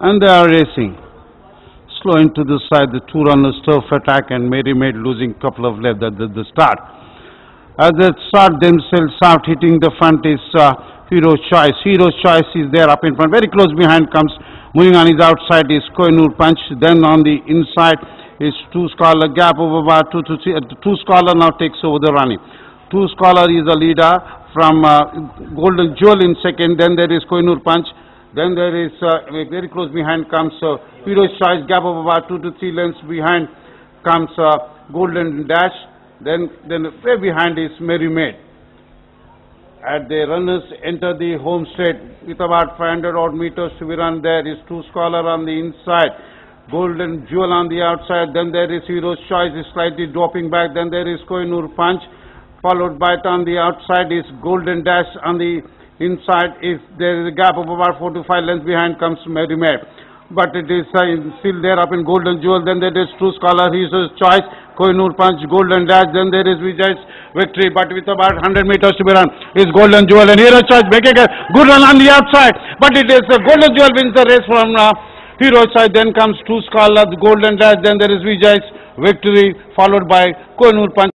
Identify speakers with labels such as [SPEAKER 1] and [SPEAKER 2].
[SPEAKER 1] and they are racing. Slow into the side, the two runners turf attack and Mary Maid losing couple of left at the, the start. As they start themselves out, hitting the front is uh, Hero's Choice. Hero's Choice is there up in front. Very close behind comes moving on his outside is Koinur Punch. Then on the inside is Two Scholar. Gap of about two to three. Uh, two Scholar now takes over the running. Two Scholar is the leader from uh, Golden Jewel in second. Then there is Koinur Punch. Then there is uh, very close behind comes uh, Hero's Choice. Gap of about two to three lengths behind comes uh, Golden Dash. Then then way behind is Mary Maid. At the runners enter the home straight with about 500 odd meters to be run. There is two scholar on the inside. Golden jewel on the outside. Then there is hero's choice is slightly dropping back. Then there is koinur punch. Followed by it on the outside is golden dash on the inside if there is a gap of about 4 to 5 lengths behind comes Maid. but it is uh, still there up in golden jewel then there is true scholar hero's choice koinur punch golden dash then there is vijay's victory, but with about 100 meters to be run is Golden Jewel. And Hero Choice making a good run on the outside, but it is uh, Golden Jewel wins the race from uh, Hero Choice. Then comes Two Scholar, the Golden Dash, then there is Vijay's victory, followed by Koinur Punch.